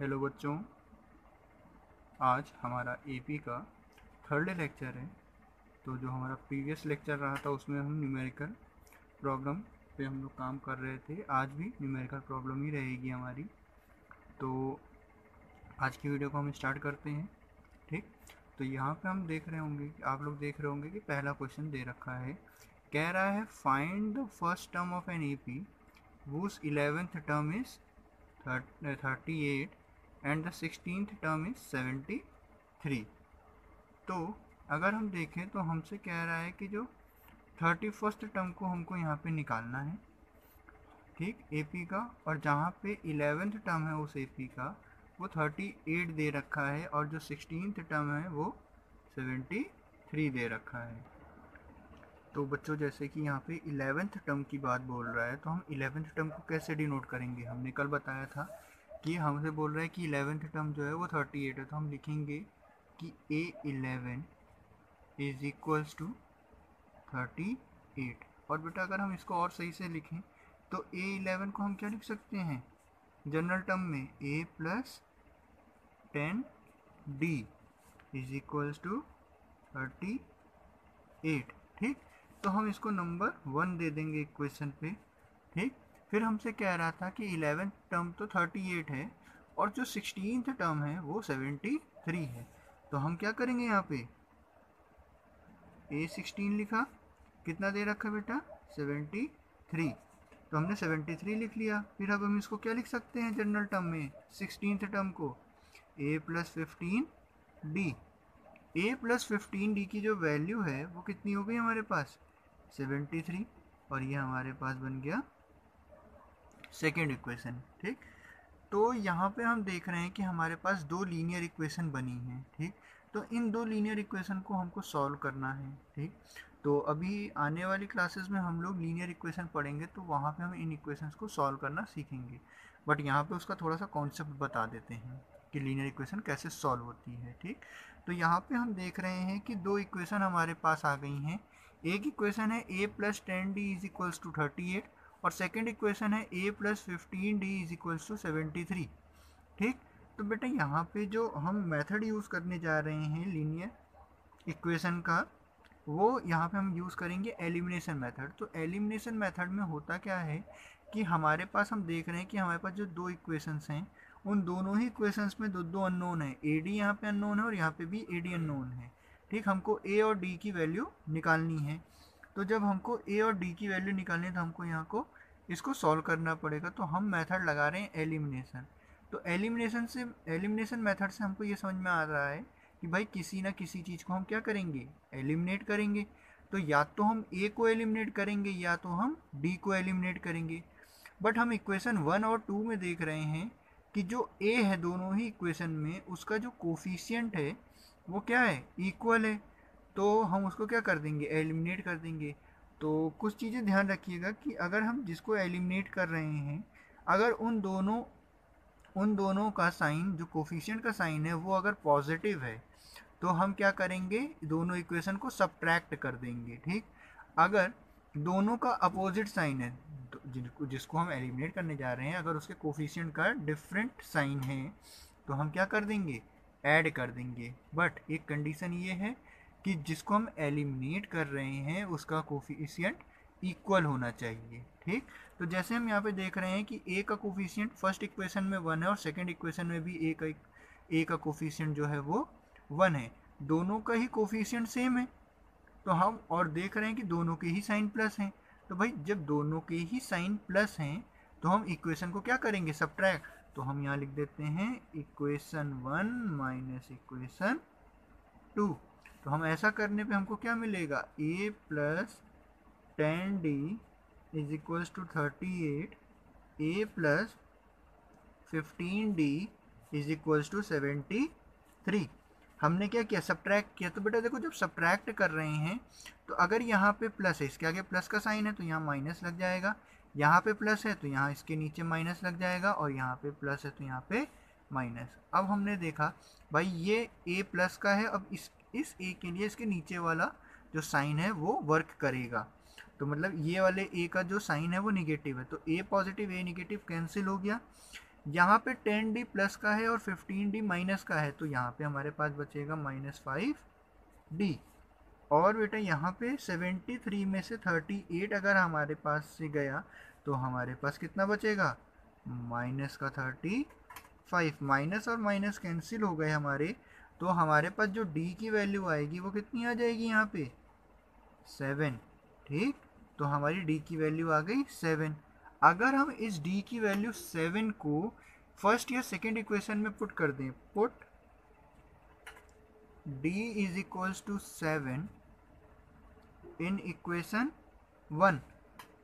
Hello बच्चों, आज हमारा एपी का थर्ड लेक्चर है। तो जो हमारा प्रीवियस लेक्चर रहा था, उसमें हम न्यूमेरिकल प्रॉब्लम पे हम लोग काम कर रहे थे। आज भी न्यूमेरिकल प्रॉब्लम ही रहेगी हमारी। तो आज की वीडियो को हम स्टार्ट करते हैं, ठीक? तो यहाँ पे हम देख रहे होंगे कि आप लोग देख रहे होंगे कि पहला क्वेश्चन दे रखा है। कह रहा है find the first term of an A P whose eleventh term is thirty eight and the sixteen term is seventy three तो अगर हम देखें तो हमसे कह रहा है कि जो थर्टी फ़र्स्ट टर्म को हमको यहाँ पे निकालना है। ठीक? एपी का। और जहाँ पे इलेवेंथ टर्म है उस एपी का, वो थर्टी एट दे रखा है और जो सिक्सटीन टर्म है वो सेवेंटी थ्री दे रखा है। तो बच्चों, जैसे कि यहाँ पे इलेवेंथ टर्म की बात बोल रहा है तो हम इलेवेंथ टर्म को कैसे डिनोट करेंगे? हमने कल बताया था कि हमसे बोल रहा है कि इलेवेंथ टर्म जो है वो थर्टी एट है तो हम लिखेंगे कि a eleven is equals to thirty eight और बेटा अगर हम इसको और सही से लिखें तो ए इलेवन को हम क्या लिख सकते हैं? जनरल टर्म में a plus ten d is equals to thirty eight ठीक? तो हम इसको नंबर वन दे देंगे इक्वेशन पे। ठीक? फिर हमसे कह रहा था कि इलेवेंथ टर्म तो थर्टी एट है और जो सिक्सटीन टर्म है वो सेवेंटी थ्री है। तो हम क्या करेंगे यहाँ पे? ए सिक्सटीन लिखा। कितना दे रखा बेटा? Seventy three. तो हमने सेवेंटी थ्री लिख लिया। फिर अब हम इसको क्या लिख सकते हैं जनरल टर्म में? सिक्सटीन टर्म को। A plus fifteen d. A plus fifteen d की जो वैल्यू है वो कितनी हो गई हमारे पास? Seventy three. और ये हमारे पास बन गया सेकेंड इक्वेशन, ठीक? तो यहाँ पे हम देख रहे हैं कि हमारे पास दो लीनियर इक्वेशन बनी हैं, ठीक? तो इन दो लीनियर इक्वेशन को हमको सॉल्व करना है, ठीक? तो अभी आने वाली क्लासेस में हम लोग लीनियर इक्वेशन पढ़ेंगे तो वहाँ पे हम इन इक्वेशंस को सॉल्व करना सीखेंगे। बट यहाँ पे उसका थोड़ा सा कॉन्सेप्ट बता देते हैं कि लीनियर इक्वेशन कैसे सॉल्व होती है, ठीक? तो यहाँ पे हम देख रहे हैं कि दो इक्वेशन हमारे पास आ गई हैं। एक इक्वेशन है a plus ten d is equals to thirty eight और सेकेंड इक्वेशन है a plus fifteen d is equals to seventy three ठीक? तो बेटा यहाँ पे जो हम मेथड यूज़ करने जा रहे हैं लीनियर इक्वेशन का, वो यहाँ पे हम यूज़ करेंगे एलिमिनेशन मेथड तो एलिमिनेशन मेथड में होता क्या है कि हमारे पास हम देख रहे हैं कि हमारे पास जो दो इक्वेशंस हैं, उन दोनों ही इक्वेशंस में दो दो अननोन है। ए डी यहाँ पे अननोन है और यहाँ पे भी ए डी अननोन है। ठीक? हमको ए और डी की वैल्यू निकालनी है। तो जब हमको ए और डी की वैल्यू निकालनी है तो हमको यहाँ को इसको सॉल्व करना पड़ेगा। तो हम मेथड लगा रहे हैं एलिमिनेशन तो एलिमिनेशन से एलिमिनेशन मेथड से हमको ये समझ में आ रहा है कि भाई किसी ना किसी चीज़ को हम क्या करेंगे? एलिमिनेट करेंगे। तो या तो हम ए को एलिमिनेट करेंगे या तो हम डी को एलिमिनेट करेंगे। बट हम इक्वेशन वन और टू में देख रहे हैं कि जो ए है दोनों ही इक्वेशन में, उसका जो कोफिशियंट है, वो क्या है? इक्वल है। तो हम उसको क्या कर देंगे? एलिमिनेट कर देंगे। तो कुछ चीज़ें ध्यान रखिएगा कि अगर हम जिसको एलिमिनेट कर रहे हैं, अगर उन दोनों उन दोनों का साइन जो कोफिशियंट का साइन है, वो अगर पॉजिटिव है तो हम क्या करेंगे? दोनों इक्वेशन को सब्ट्रैक्ट कर देंगे, ठीक? अगर दोनों का अपोजिट साइन है जिसको जिसको हम एलिमिनेट करने जा रहे हैं, अगर उसके कोफिशियंट का डिफरेंट साइन है तो हम क्या कर देंगे? ऐड कर देंगे। बट एक कंडीशन ये है कि जिसको हम एलिमिनेट कर रहे हैं, उसका कोफिशियंट इक्वल होना चाहिए, ठीक? तो जैसे हम यहाँ पे देख रहे हैं कि ए का कोफिशियंट फ़र्स्ट इक्वेशन में वन है और सेकंड इक्वेशन में भी ए का ए का कोफिशियंट जो है वो वन है। दोनों का ही कोफिशियंट सेम है। तो हम और देख रहे हैं कि दोनों के ही साइन प्लस हैं। तो भाई, जब दोनों के ही साइन प्लस हैं तो हम इक्वेशन को क्या करेंगे? सब्ट्रैक्ट तो हम यहाँ लिख देते हैं equation one minus equation two तो हम ऐसा करने पे हमको क्या मिलेगा? A plus ten d is equals to thirty eight a plus fifteen d is equals to seventy three हमने क्या किया? सब्ट्रैक्ट किया। तो बेटा देखो, जब सब्ट्रैक्ट कर रहे हैं तो अगर यहाँ पे प्लस है, इसके आगे प्लस का साइन है तो यहाँ माइनस लग जाएगा। यहाँ पे प्लस है तो यहाँ इसके नीचे माइनस लग जाएगा, और यहाँ पे प्लस है तो यहाँ पे माइनस अब हमने देखा, भाई ये ए प्लस का है, अब इस इस ए के लिए इसके नीचे वाला जो साइन है वो वर्क करेगा। तो मतलब ये वाले ए का जो साइन है वो निगेटिव है। तो a positive a negative cancel हो गया। यहाँ पे टेन डी प्लस का है और फिफ्टीन डी माइनस का है। तो यहाँ पे हमारे पास बचेगा माइनस फाइव डी और बेटा यहाँ पे सेवेंटी थ्री में से थर्टी एट अगर हमारे पास से गया तो हमारे पास कितना बचेगा? माइनस का थर्टी फाइव माइनस और माइनस कैंसिल हो गए हमारे तो हमारे पास जो डी की वैल्यू आएगी वो कितनी आ जाएगी यहाँ पे? सेवन ठीक? तो हमारी डी की वैल्यू आ गई सेवन अगर हम इस डी की वैल्यू सेवन को फ़र्स्ट या सेकेंड इक्वेशन में पुट कर दें put d is equals to seven in equation one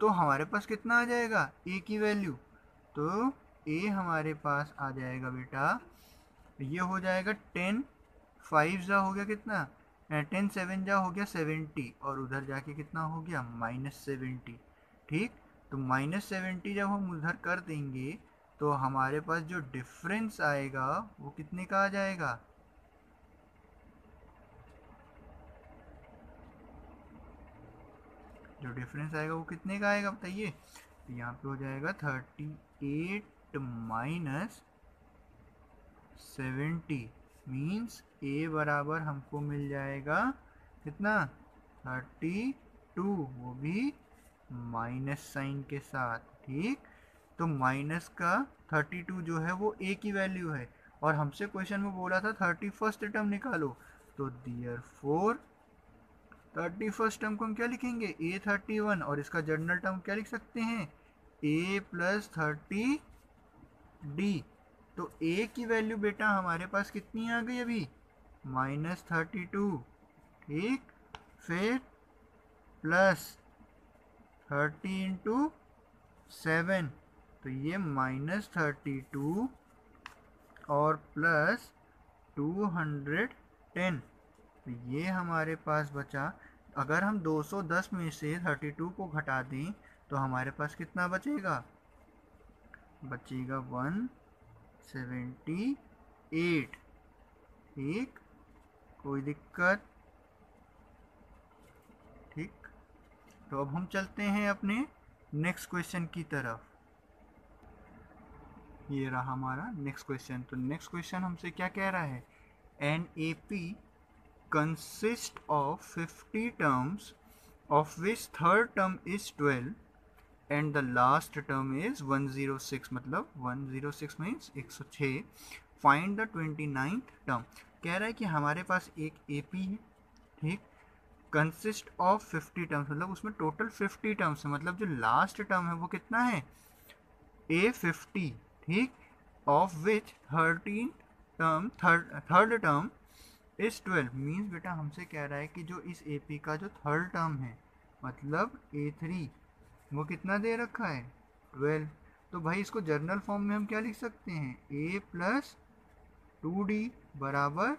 तो हमारे पास कितना आ जाएगा? ए की वैल्यू तो ए हमारे पास आ जाएगा बेटा, ये हो जाएगा टेन फाइव जा हो गया कितना? टेन सेवन जा हो गया सेवेंटी और उधर जाके कितना हो गया? Minus seventy. ठीक? तो माइनस सेवेंटी जब हम उधर कर देंगे तो हमारे पास जो डिफरेंस आएगा, वो कितने का आ जाएगा? जो डिफरेंस आएगा, वो कितने का आएगा बताइए? तो यहाँ पे हो जाएगा thirty eight minus seventy means a बराबर हमको मिल जाएगा कितना? थर्टी टू वो भी माइनस साइन के साथ, ठीक? तो माइनस का थर्टी टू जो है वो ए की वैल्यू है। और हमसे क्वेश्चन में बोला था थर्टी फ़र्स्ट टर्म निकालो। तो therefore thirty first term को हम क्या लिखेंगे? ए थर्टी वन और इसका जनरल टर्म क्या लिख सकते हैं? ए प्लस थर्टी डी तो ए की वैल्यू बेटा हमारे पास कितनी आ गई अभी? माइनस थर्टी टू, ठीक? फिर प्लस थर्टी इंटू सेवन तो ये माइनस थर्टी टू और प्लस टू हंड्रेड टेन तो ये हमारे पास बचा। अगर हम 210 में से 32 को घटा दें तो हमारे पास कितना बचेगा? बचेगा 178 ठीक? कोई दिक्कत? ठीक। तो अब हम चलते हैं अपने नेक्स्ट क्वेश्चन की तरफ़। ये रहा हमारा नेक्स्ट क्वेश्चन तो नेक्स्ट क्वेश्चन हमसे क्या कह रहा है? An A P consist of 50 terms, of which third term is 12 and the last term is 106 मतलब 106 means 106 find the 29th term कह रहा है कि हमारे पास एक AP है, ठीक? कंसिस्ट ऑफ़ 50 टर्म्स मतलब उसमें टोटल 50 टर्म्स है। मतलब जो लास्ट टर्म है वो कितना है? ए फिफ्टी ठीक? Of which thirteen term third third term is twelve means बेटा हमसे कह रहा है कि जो इस ए पी का जो थर्ड टर्म है मतलब ए थ्री वो कितना दे रखा है? ट्वेल्व तो भाई इसको जर्नल फॉर्म में हम क्या लिख सकते हैं? ए प्लस टू डी बराबर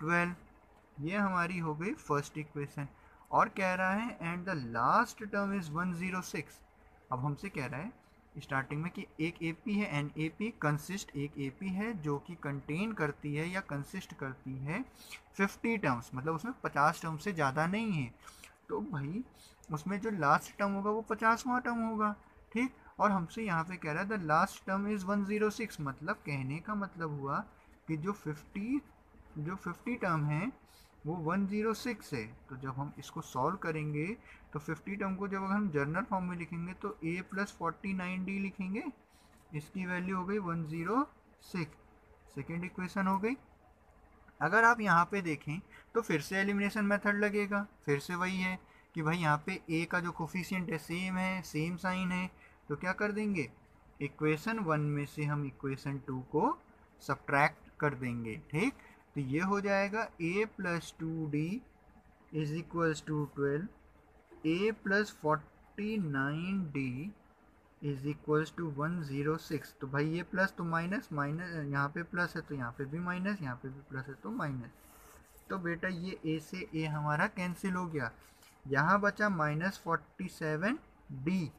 ट्वेल्व। ये हमारी हो गई फ़र्स्ट इक्वेशन। और कह रहा है and the last term is one zero six अब हमसे कह रहा है स्टार्टिंग में कि एक ए पी है एन ए पी कंसिस्ट एक ए पी है, जो कि कंटेन करती है या कंसिस्ट करती है फिफ्टी टर्म्स मतलब उसमें पचास टर्म से ज़्यादा नहीं है। तो भाई, उसमें जो लास्ट टर्म होगा, वो पचासवा टर्म होगा, ठीक? और हमसे यहाँ पे कह रहा है the last term is one zero six मतलब कहने का मतलब हुआ कि जो फिफ्टी जो फिफ्टी टर्म है, वो वन ज़ीरो सिक्स है। तो जब हम इसको सॉल्व करेंगे तो फिफ्टी टर्म को जब अगर हम जर्नल फॉर्म में लिखेंगे तो ए प्लस फोर्टी डी लिखेंगे। इसकी वैल्यू हो गई one zero six second equation हो गई। अगर आप यहाँ पे देखें तो फिर से एलिमिनेशन मेथड लगेगा। फिर से वही है कि भाई यहाँ पे ए का जो कोफिशियंट है सेम है सेम साइन है। तो क्या कर देंगे? इक्वेशन वन में से हम इक्वेशन टू को सब्ट्रैक्ट कर देंगे, ठीक? तो ये हो जाएगा a plus two d is equals to twelve a plus forty nine d is equals to one zero six तो भाई ये प्लस तो माइनस माइनस यहाँ पे प्लस है तो यहाँ पे भी माइनस यहाँ पे भी प्लस है तो माइनस तो बेटा ये ए से ए हमारा कैंसिल हो गया। यहाँ बचा minus forty seven d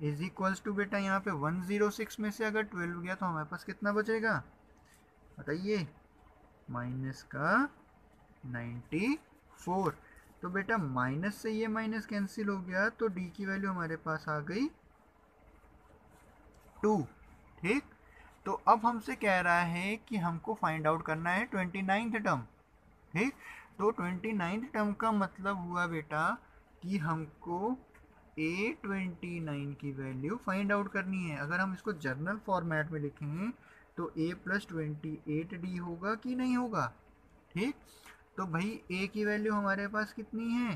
is equals to बेटा यहाँ पे वन ज़ीरो सिक्स में से अगर ट्वेल्व गया तो हमारे पास कितना बचेगा? बताइए। माइनस का नाइन्टी फोर। तो बेटा माइनस से ये माइनस कैंसिल हो गया तो डी की वैल्यू हमारे पास आ गई टू। ठीक? तो अब हमसे कह रहा है कि हमको फाइंड आउट करना है ट्वेंटी नाइन्थ टर्म ठीक? तो ट्वेंटी नाइन्थ टर्म का मतलब हुआ बेटा कि हमको ए ट्वेंटी नाइन की वैल्यू फाइंड आउट करनी है। अगर हम इसको जर्नल फॉर्मेट में लिखें तो a plus twenty eight d होगा कि नहीं होगा? ठीक? तो भाई ए की वैल्यू हमारे पास कितनी है?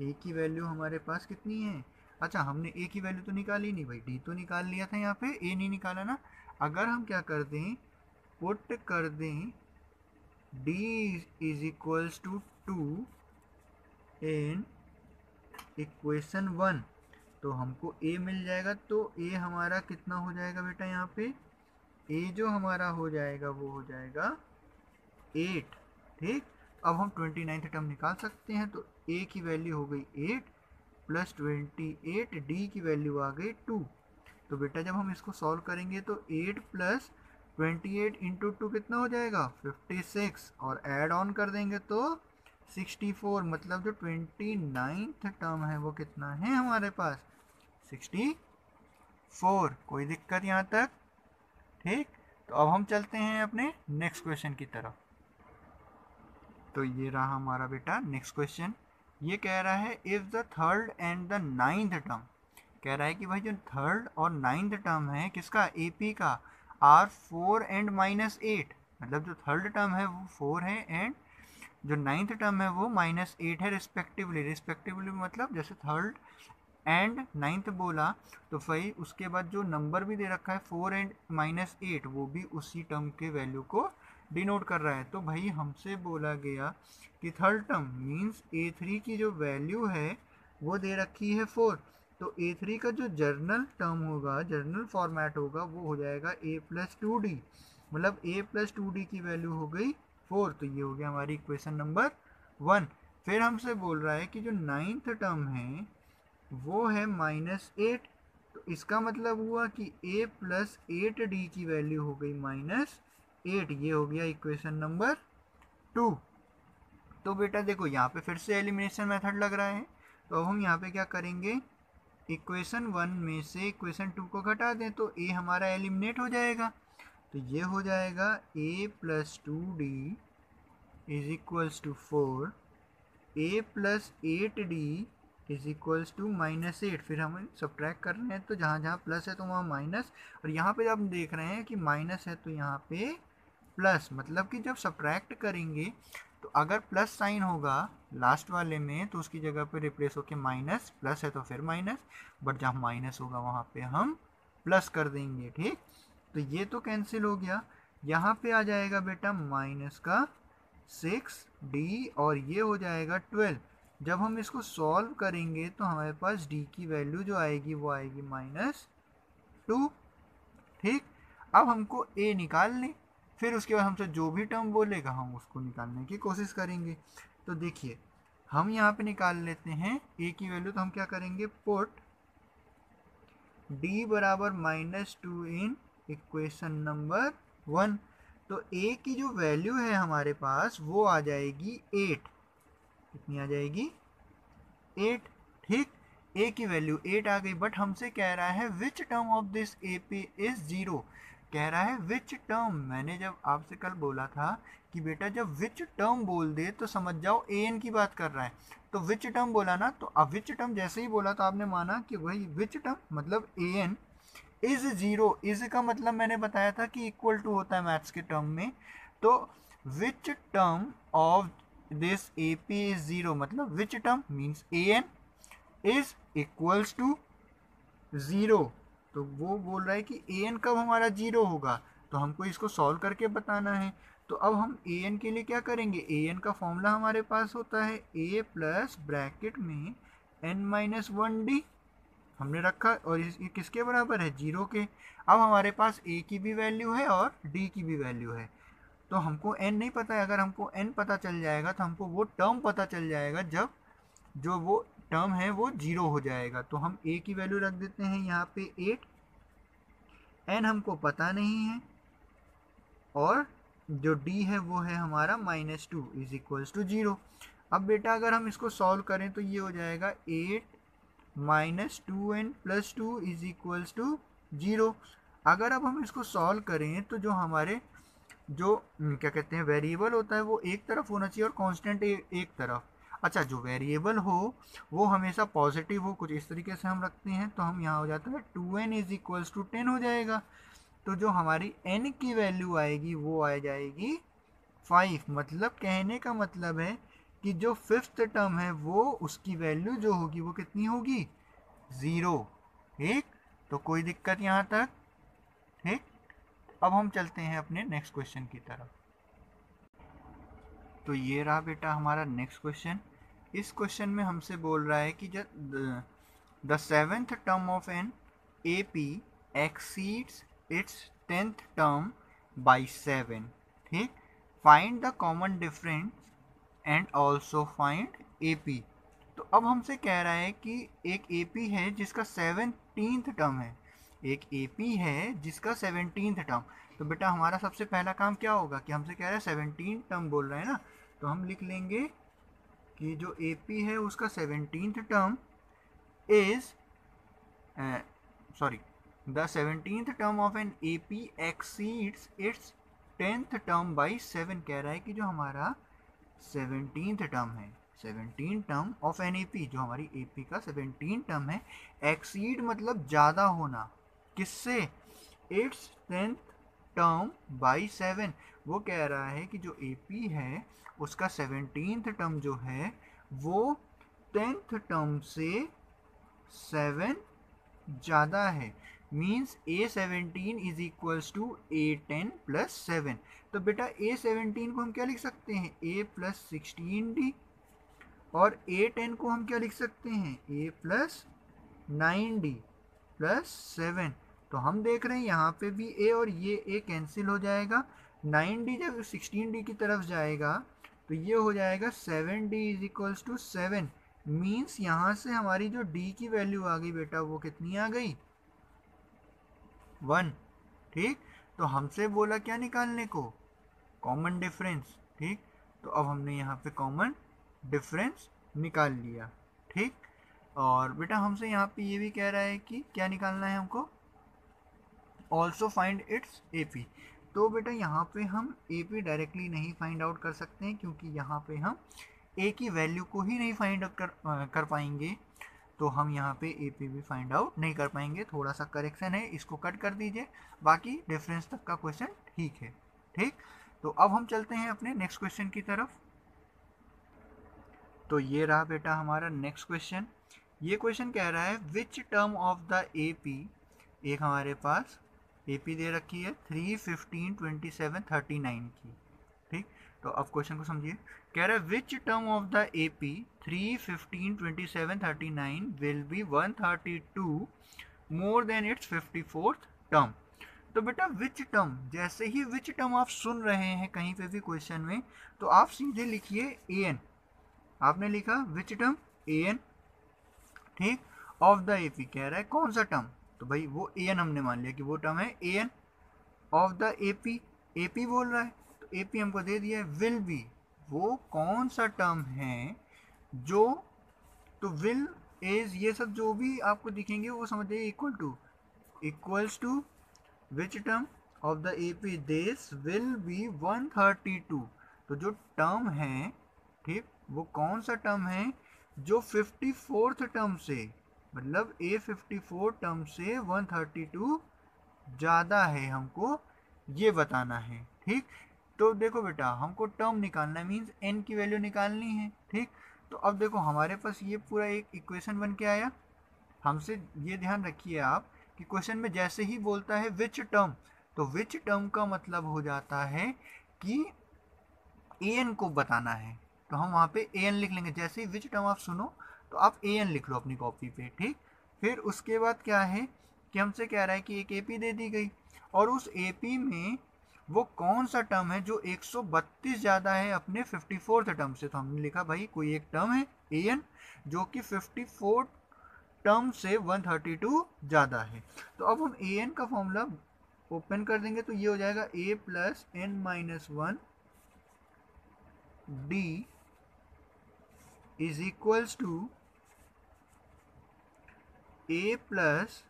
ए की वैल्यू हमारे पास कितनी है? अच्छा हमने ए की वैल्यू तो निकाली नहीं भाई डी तो निकाल लिया था यहाँ पे ए नहीं निकाला ना? अगर हम क्या कर दें पुट कर दें d is equals to two in equation one तो हमको ए मिल जाएगा तो ए हमारा कितना हो जाएगा बेटा यहाँ पे? ए जो हमारा हो जाएगा, वो हो जाएगा एट ठीक? अब हम ट्वेंटी नाइन्थ टर्म निकाल सकते हैं तो ए की वैल्यू हो गई eight plus twenty eight d की वैल्यू आ गई टू तो बेटा जब हम इसको सॉल्व करेंगे तो eight plus twenty eight into two कितना हो जाएगा? फिफ्टी सिक्स और एड ऑन कर देंगे तो सिक्सटी फोर मतलब जो ट्वेंटी नाइन्थ टर्म है, वो कितना है हमारे पास? सिक्सटी फोर कोई दिक्कत यहाँ तक? ठीक? तो अब हम चलते हैं अपने नेक्स्ट क्वेश्चन की तरफ़। तो ये रहा हमारा बेटा नेक्स्ट क्वेश्चन ये कह रहा है if the third and the ninth term कह रहा है कि भाई जो थर्ड और नाइन्थ टर्म है, किसका? ए पी का। Are four and minus eight मतलब जो थर्ड टर्म है वो फोर है एंड जो नाइन्थ टर्म है वो माइनस एट है रिस्पेक्टिवली रिस्पेक्टिवली मतलब जैसे थर्ड एंड नाइन्थ बोला तो भाई उसके बाद जो नंबर भी दे रखा है, फोर एंड माइनस एट, वो भी उसी टर्म के वैल्यू को डिनोट कर रहा है। तो भाई हमसे बोला गया कि third term means a three की जो वैल्यू है, वो दे रखी है फोर तो ए थ्री का जो जर्नल टर्म होगा जर्नल फॉर्मेट होगा, वो हो जाएगा ए प्लस टू डी मतलब ए प्लस टू डी की वैल्यू हो गई फोर तो ये हो गया हमारी इक्वेशन नंबर वन फिर हमसे बोल रहा है कि जो नाइन्थ टर्म है वो है माइनस एट तो इसका मतलब हुआ कि ए प्लस एट डी की वैल्यू हो गई माइनस एट ये हो गया इक्वेशन नंबर टू तो बेटा देखो, यहाँ पे फिर से एलिमिनेशन मेथड लग रहा है। तो हम यहाँ पे क्या करेंगे? इक्वेशन वन में से इक्वेशन टू को घटा दें तो ए हमारा एलिमिनेट हो जाएगा। तो ये हो जाएगा a plus two d is equals to four a plus eight d is equals to minus eight फिर हम सब्ट्रैक्ट कर रहे हैं तो जहाँ जहाँ प्लस है तो वहाँ माइनस और यहाँ पे जब हम देख रहे हैं कि माइनस है तो यहाँ पे प्लस मतलब कि जब सब्ट्रैक्ट करेंगे तो अगर प्लस साइन होगा लास्ट वाले में तो उसकी जगह पे रिप्लेस होके माइनस प्लस है तो फिर माइनस बट जहाँ माइनस होगा, वहाँ पे हम प्लस कर देंगे, ठीक? तो ये तो कैंसिल हो गया। यहाँ पे आ जाएगा बेटा माइनस का सिक्स डी और ये हो जाएगा ट्वेल्व जब हम इसको सॉल्व करेंगे तो हमारे पास डी की वैल्यू जो आएगी, वो आएगी माइनस टू ठीक? अब हमको ए लें फिर उसके बाद हमसे जो भी टर्म बोलेगा, हम उसको निकालने की कोशिश करेंगे। तो देखिए, हम यहाँ पे निकाल लेते हैं ए की वैल्यू तो हम क्या करेंगे? पुट डी बराबर minus two in equation number one तो ए की जो वैल्यू है हमारे पास, वो आ जाएगी एट कितनी आ जाएगी? एट ठीक ए की वैल्यू एट आ गई बट हमसे कह रहा है which term of this A P is zero कह रहा है विच टर्म मैंने जब आपसे कल बोला था कि बेटा जब विच टर्म बोल दे तो समझ जाओ ए एन की बात कर रहा है। तो विच टर्म बोला ना तो अब विच टर्म जैसे ही बोला तो आपने माना कि वही विच टर्म मतलब a n is zero is का मतलब मैंने बताया था कि इक्वल टू होता है मैथ्स के टर्म में। तो which term of A P is zero मतलब which term means a n is equals to zero तो वो बोल रहा है कि एन कब हमारा ज़ीरो होगा? तो हमको इसको सॉल्व करके बताना है। तो अब हम एन के लिए क्या करेंगे? एन का फॉर्मूला हमारे पास होता है ए प्लस ब्रैकेट में एन माइनस वन डी हमने रखा और ये किसके बराबर है? ज़ीरो के। अब हमारे पास ए की भी वैल्यू है और डी की भी वैल्यू है। तो हमको एन नहीं पता है। अगर हमको एन पता चल जाएगा तो हमको वो टर्म पता चल जाएगा जब जो वो टर्म है, वो ज़ीरो हो जाएगा। तो हम ए की वैल्यू रख देते हैं यहाँ पे एट एन हमको पता नहीं है और जो डी है, वो है हमारा minus two is equals to zero अब बेटा, अगर हम इसको सॉल्व करें तो ये हो जाएगा eight minus two n plus two is equals to zero अगर अब हम इसको सॉल्व करें तो जो हमारे जो हम्म, क्या कहते हैं वेरिएबल होता है वो एक तरफ़ होना चाहिए और कांस्टेंट एक तरफ़। अच्छा जो वेरिएबल हो वो हमेशा पॉजिटिव हो कुछ इस तरीके से हम रखते हैं तो हम यहाँ हो जाता है two n is equals to ten हो जाएगा। तो जो हमारी एन की वैल्यू आएगी वो आ जाएगी फाइव मतलब कहने का मतलब है कि जो फिफ्थ टर्म है वो उसकी वैल्यू जो होगी वो कितनी होगी? ज़ीरो ठीक? तो कोई दिक्कत यहाँ तक? ठीक? अब हम चलते हैं अपने नेक्स्ट क्वेश्चन की तरफ़। तो ये रहा बेटा हमारा नेक्स्ट क्वेश्चन इस क्वेश्चन में हमसे बोल रहा है कि जब, the seventh term of an A P exceeds its tenth term by seven ठीक? Find the common difference and also find A P तो अब हमसे कह रहा है कि एक ए पी है जिसका सेवनटीन्थ टर्म है। एक ए पी है जिसका सेवनटीन्थ टर्म तो बेटा हमारा सबसे पहला काम क्या होगा कि हमसे कह रहा है सेवनटीन टर्म बोल रहे हैं ना? तो हम लिख लेंगे कि जो ए पी है उसका seventeenth term is sorry the seventeenth term of an A P exceeds its tenth term by seven कह रहा है कि जो हमारा सेवनटीन टर्म है seventeen term of an A P जो हमारी ए पी का सेवनटीन टर्म है एक्सीड मतलब ज़्यादा होना। किससे? Its tenth term by seven वो कह रहा है कि जो ए पी है, उसका सेवनटीन्थ टर्म जो है, वो टेंथ टर्म से सेवन ज़्यादा है। Means a seventeen is equals to a ten plus seven तो बेटा ए सेवनटीन को हम क्या लिख सकते हैं? ए प्लस सिक्सटीन डी और ए टेन को हम क्या लिख सकते हैं? A plus nine d plus seven तो हम देख रहे हैं यहाँ पे भी ए और ये ए कैंसिल हो जाएगा। नाइन डी जब सिक्सटीन डी की तरफ़ जाएगा तो ये हो जाएगा seven d is equals to seven means यहाँ से हमारी जो डी की वैल्यू आ गई बेटा, वो कितनी आ गई? वन ठीक? तो हमसे बोला क्या निकालने को? कॉमन डिफरेंस ठीक? तो अब हमने यहाँ पे कॉमन डिफरेंस निकाल लिया। ठीक? और बेटा हमसे यहाँ पे ये भी कह रहा है कि क्या निकालना है हमको? Also find its A P तो बेटा यहाँ पे हम ए पी डायरेक्टली नहीं फाइंड आउट कर सकते हैं, क्योंकि यहाँ पे हम ए की वैल्यू को ही नहीं फाइंड आउट कर कर पाएँगे। तो हम यहाँ पे ए पी भी फाइंड आउट नहीं कर पाएँगे। थोड़ा सा करेक्शन है, इसको कट कर दीजिए। बाकी डिफरेंस तक का क्वेश्चन ठीक है। ठीक? तो अब हम चलते हैं अपने नेक्स्ट क्वेश्चन की तरफ़। तो ये रहा बेटा हमारा नेक्स्ट क्वेश्चन ये क्वेश्चन कह रहा है which term of the A P एक हमारे पास ए पी दे रखी है three fifteen twenty seven thirty nine की, ठीक? तो अब क्वेश्चन को समझिए। कह रहा है which term of the A P three fifteen twenty seven thirty nine will be one thirty two more than its fifty fourth term तो बेटा विच टर्म जैसे ही विच टर्म आप सुन रहे हैं कहीं पे भी क्वेश्चन में तो आप सीधे लिखिए ए एन आपने लिखा विच टर्म ए एन ठीक? ऑफ़ द ए पी कह रहा है, कौन सा टर्म तो भाई वो ए एन हमने मान लिया कि वो टर्म है a n of the A P A P बोल रहा है तो ए पी हमको दे दिया है विल बी वो कौन सा टर्म है जो तो विल एज ये सब जो भी आपको दिखेंगे वो समझ जाइए equal to equals to which term of the A P this will be one thirty two तो जो टर्म है, ठीक, वो कौन सा टर्म है जो फिफ्टी फोर्थ टर्म से मतलब ए फिफ्टी फोर टर्म से वन थर्टी टू ज़्यादा है हमको ये बताना है, ठीक? तो देखो बेटा, हमको टर्म निकालना मीन्स एन की वैल्यू निकालनी है, ठीक? तो अब देखो, हमारे पास ये पूरा एक इक्वेशन बन के आया। हमसे ये ध्यान रखिए आप कि क्वेश्चन में जैसे ही बोलता है विच टर्म तो विच टर्म का मतलब हो जाता है कि ए एन को बताना है। तो हम वहाँ पे ए एन लिख लेंगे। जैसे ही विच टर्म आप सुनो तो आप ए एन लिख लो अपनी कॉपी पे, ठीक? फिर उसके बाद क्या है कि हमसे कह रहा है कि एक ए पी दे दी गई। और उस ए पी में वो कौन सा टर्म है जो 132 ज़्यादा है अपने 54th टर्म से? तो हमने लिखा, भाई, कोई एक टर्म है ए एन जो कि 54 टर्म से 132 ज़्यादा है। तो अब हम ए एन का फॉर्मूला ओपन कर देंगे तो ये हो जाएगा a plus n minus one d is equals to a plus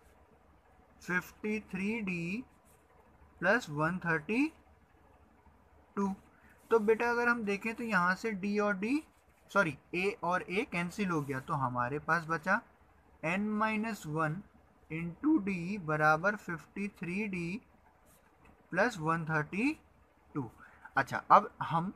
53d plus one thirty two तो बेटा अगर हम देखें तो यहाँ से डी और डी सॉरी ए और ए कैंसिल हो गया तो हमारे पास बचा n minus one into d बराबर fifty three d plus one thirty two अच्छा अब हम,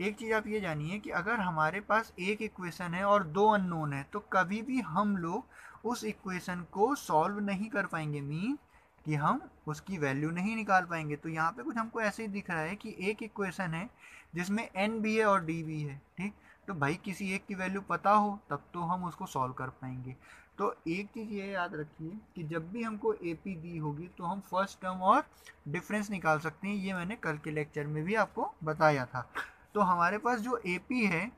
एक चीज़ आप ये जानिए कि अगर हमारे पास एक इक्वेशन है और दो अननोन है तो कभी भी हम लोग उस इक्वेशन को सॉल्व नहीं कर पाएँगे मीन कि हम उसकी वैल्यू नहीं निकाल पाएँगे। तो यहाँ पे कुछ हमको ऐसे ही दिख रहा है कि एक इक्वेशन है जिसमें एन भी है और डी भी है, ठीक? तो भाई किसी एक की वैल्यू पता हो, तब तो हम उसको सॉल्व कर पाएँगे। तो एक चीज़ ये याद रखिए कि जब भी हमको ए पी दी होगी तो हम फ़र्स्ट टर्म और डिफरेंस निकाल सकते हैं। ये मैंने कल के लेक्चर में भी आपको बताया था। तो हमारे पास जो ए पी है,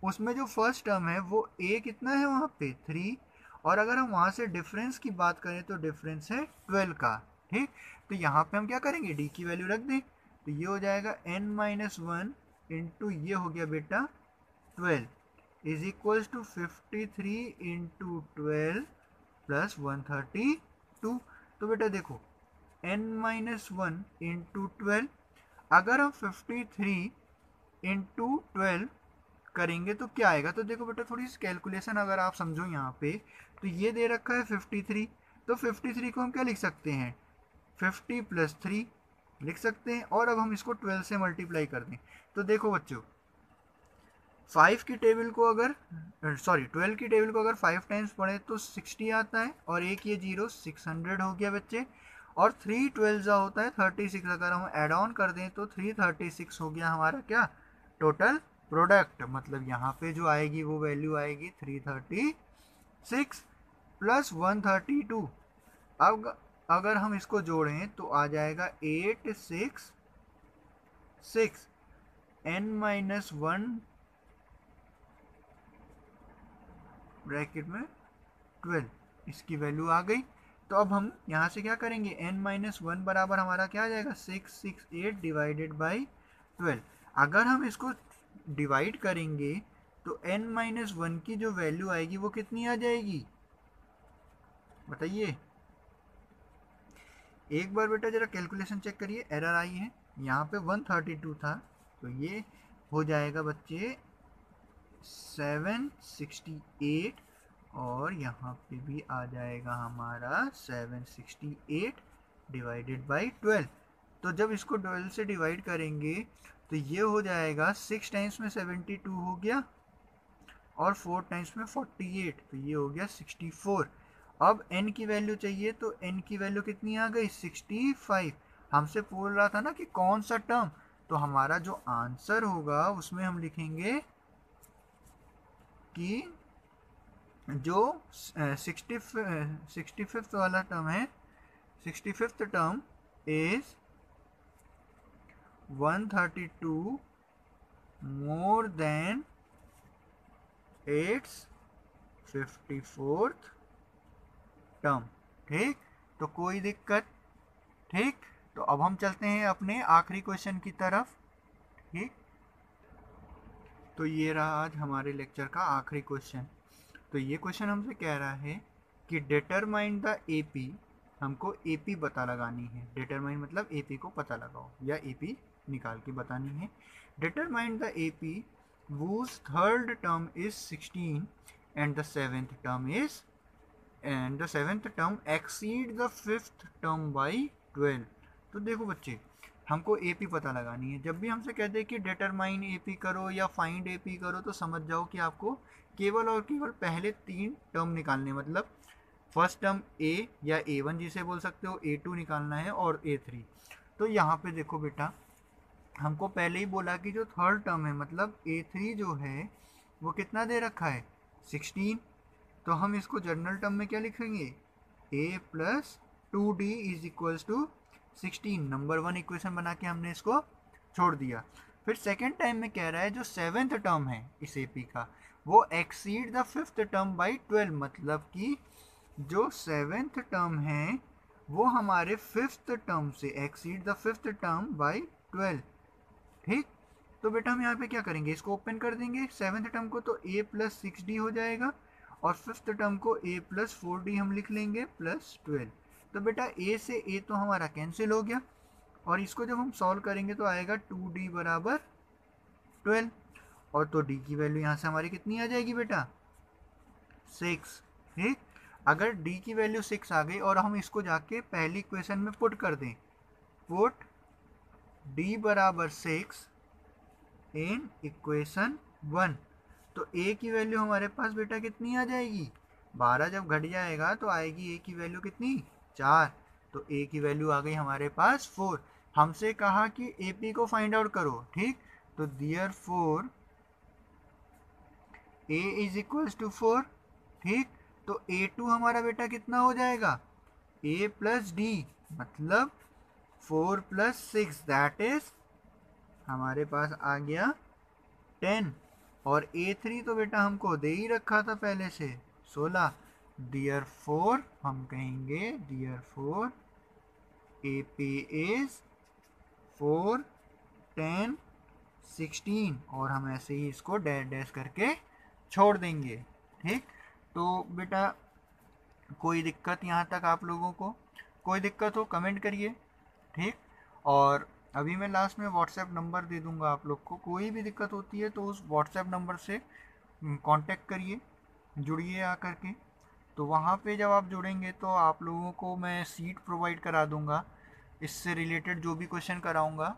उसमें जो फ़र्स्ट टर्म है, वो ए कितना है वहाँ पे? थ्री और अगर हम वहाँ से डिफरेंस की बात करें तो डिफरेंस है ट्वेल्व का, ठीक? तो यहाँ पे हम क्या करेंगे? डी की वैल्यू रख दें तो ये हो जाएगा एन माइनस वन इंटू ये हो गया बेटा twelve is equals to fifty three into twelve plus one thirty two तो बेटा देखो n minus one into twelve अगर हम फिफ्टी थ्री इंटू ट्वेल्व करेंगे तो क्या आएगा? तो देखो बेटा, थोड़ी सी कैलकुलेशन अगर आप समझो यहाँ पे तो ये दे रखा है फिफ्टी थ्री तो फिफ्टी थ्री को हम क्या लिख सकते हैं? फिफ्टी प्लस थ्री लिख सकते हैं और अब हम इसको ट्वेल्व से मल्टीप्लाई कर दें। तो देखो बच्चों फाइव की टेबल को अगर सॉरी ट्वेल्व की टेबल को अगर फाइव टाइम्स पढ़े तो सिक्सटी आता है और एक ये ज़ीरो सिक्स हंड्रेड हो गया बच्चे। और थ्री ट्वेल्व जो होता है थर्टी सिक्स अगर हम एड ऑन कर दें तो थ्री थर्टी सिक्स हो गया हमारा क्या? टोटल प्रोडक्ट मतलब यहाँ पे जो आएगी वो वैल्यू आएगी three thirty six plus one thirty two अब अगर हम इसको जोड़ें तो आ जाएगा eight six six n minus one bracket में ट्वेल्व इसकी वैल्यू आ गई। तो अब हम यहाँ से क्या करेंगे? एन माइनस वन बराबर हमारा क्या आ जाएगा? Six six eight divided by twelve अगर हम इसको डिवाइड करेंगे तो एन माइनस वन की जो वैल्यू आएगी वो कितनी आ जाएगी? बताइए। एक बार बेटा जरा कैलकुलेशन चेक करिए एरर आई है। यहाँ पे 132 था तो ये हो जाएगा बच्चे 768 और यहाँ पे भी आ जाएगा हमारा 768 डिवाइडेड बाई 12 तो जब इसको 12 से डिवाइड करेंगे तो ये हो जाएगा सिक्स टाइम्स में 72 हो गया और फोर टाइम्स में 48 तो ये हो गया 64 अब एन की वैल्यू चाहिए तो एन की वैल्यू कितनी आ गई? 65 हमसे बोल रहा था ना कि कौन सा टर्म तो हमारा जो आंसर होगा, उसमें हम लिखेंगे कि जो सिक्सटी सिक्सटी फिफ्थ वाला टर्म है sixty fifth term is 132 more than its 54th term ठीक? तो कोई दिक्कत? ठीक? तो अब हम चलते हैं अपने आखिरी क्वेश्चन की तरफ़। ठीक? तो ये रहा आज हमारे लेक्चर का आखिरी क्वेश्चन तो ये क्वेश्चन हमसे कह रहा है कि डिटरमाइन द एपी हमको एपी पता लगानी है। डिटरमाइन मतलब एपी को पता लगाओ या एपी निकाल के बतानी है। Determine the AP whose third term is 16 and the seventh term is, and the seventh term exceed the fifth term by 12 तो देखो बच्चे, हमको ए पी पता लगानी है। जब भी हमसे कहते हैं कि डिटरमाइन ए पी करो या फाइंड ए पी करो तो समझ जाओ कि आपको केवल और केवल पहले तीन टर्म निकालने मतलब फ़र्स्ट टर्म ए या ए वन जिसे बोल सकते हो ए टू निकालना है और ए थ्री तो यहाँ पे देखो बेटा हमको पहले ही बोला कि जो थर्ड टर्म है मतलब ए थ्री जो है, वो कितना दे रखा है? सिक्सटीन तो हम इसको जनरल टर्म में क्या लिखेंगे? A plus two d is equals to sixteen number one equation बना के हमने इसको छोड़ दिया। फिर सेकेंड टाइम में कह रहा है, जो सेवेंथ टर्म है इस ए पी का, वो exceed the fifth term by twelve मतलब कि जो सेवेंथ टर्म है, वो हमारे फिफ्थ टर्म से exceed the fifth term by twelve ठीक? तो बेटा हम यहाँ पे क्या करेंगे? इसको ओपन कर देंगे। सेवेंथ टर्म को तो ए प्लस सिक्स डी हो जाएगा और फिफ्थ टर्म को ए प्लस फोर डी हम लिख लेंगे प्लस ट्वेल्व तो बेटा ए से ए तो हमारा कैंसिल हो गया और इसको जब हम सॉल्व करेंगे तो आएगा टू डी बराबर ट्वेल्व और तो डी की वैल्यू यहाँ से हमारी कितनी आ जाएगी बेटा? सिक्स ठीक? अगर डी की वैल्यू सिक्स आ गई और हम इसको जाके पहली क्वेश्चन में पुट कर दें पुट डी बराबर सिक्स इन इक्वेशन वन। तो ए की वैल्यू हमारे पास बेटा कितनी आ जाएगी? बारह जब घट जाएगा तो आएगी ए की वैल्यू कितनी? चार। तो ए की वैल्यू आ गई हमारे पास फोर हमसे कहा कि ए पी को फाइंड आउट करो, ठीक? तो therefore a is equal to four ठीक? तो ए टू हमारा बेटा कितना हो जाएगा? ए प्लस डी मतलब four plus six that is हमारे पास आ गया टेन। और ए थ्री तो बेटा हमको दे ही रखा था पहले से, सोलह। डियर फोर हम कहेंगे therefore A P is four ten sixteen और हम ऐसे ही इसको डैश डैश करके छोड़ देंगे, ठीक? तो बेटा कोई दिक्कत यहाँ तक आप लोगों को? कोई दिक्कत हो, कमेंट करिए। ठीक? और अभी मैं लास्ट में व्हाट्सएप नंबर दे दूँगा आप लोग को। कोई भी दिक्कत होती है तो उस व्हाट्सएप नंबर से कांटेक्ट करिए, जुड़िए आकर के। तो वहाँ पे जब आप जुड़ेंगे तो आप लोगों को मैं सीट प्रोवाइड करा दूँगा। इससे रिलेटेड जो भी क्वेश्चन कराऊँगा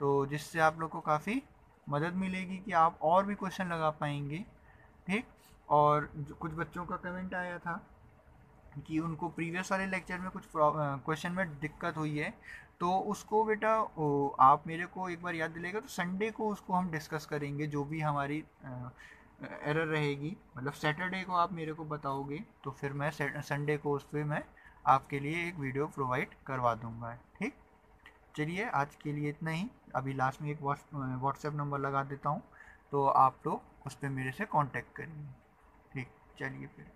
तो जिससे आप लोग को काफ़ी मदद मिलेगी कि आप और भी क्वेश्चन लगा पाएँगे। ठीक? और कुछ बच्चों का कमेंट आया था कि उनको प्रीवियस वाले लेक्चर में कुछ क्वेश्चन में दिक्कत हुई है तो उसको बेटा आप मेरे को एक बार याद दिलेगा तो संडे को उसको हम डिस्कस करेंगे, जो भी हमारी एरर रहेगी। मतलब सैटरडे को आप मेरे को बताओगे तो फिर मैं संडे को उस पर मैं आपके लिए एक वीडियो प्रोवाइड करवा दूँगा, ठीक? चलिए, आज के लिए इतना ही। अभी लास्ट में एक व्हाट्सएप नंबर लगा देता हूँ तो आप लोग उस पर मेरे से कांटेक्ट करेंगे ठीक? चलिए फिर।